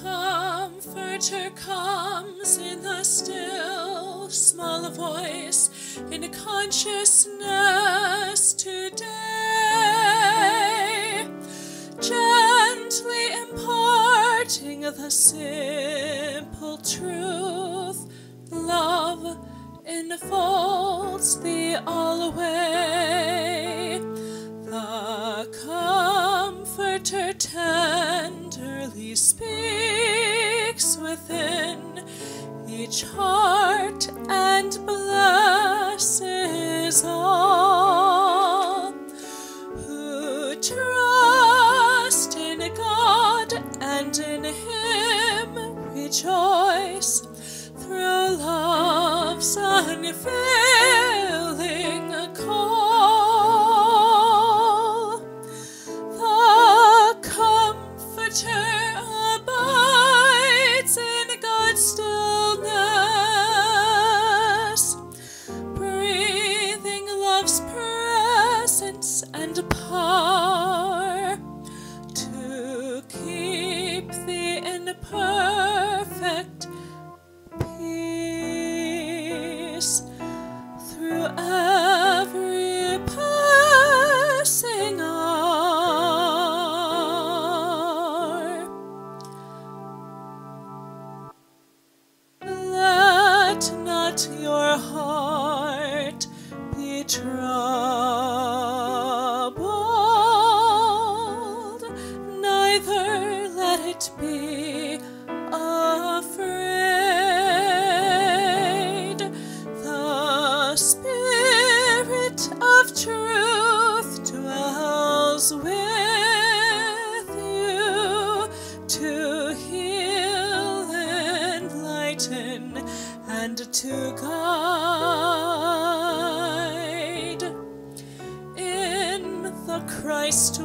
Comforter comes in the still small voice in consciousness today, gently imparting the simple truth. Love enfolds thee alway. The Comforter tenderly speaks within each heart and blesses all who trust in God and in Him rejoice through love's unfailing power to keep thee in perfect peace through to aals where to heal, enlighten, and to guide. In the Christ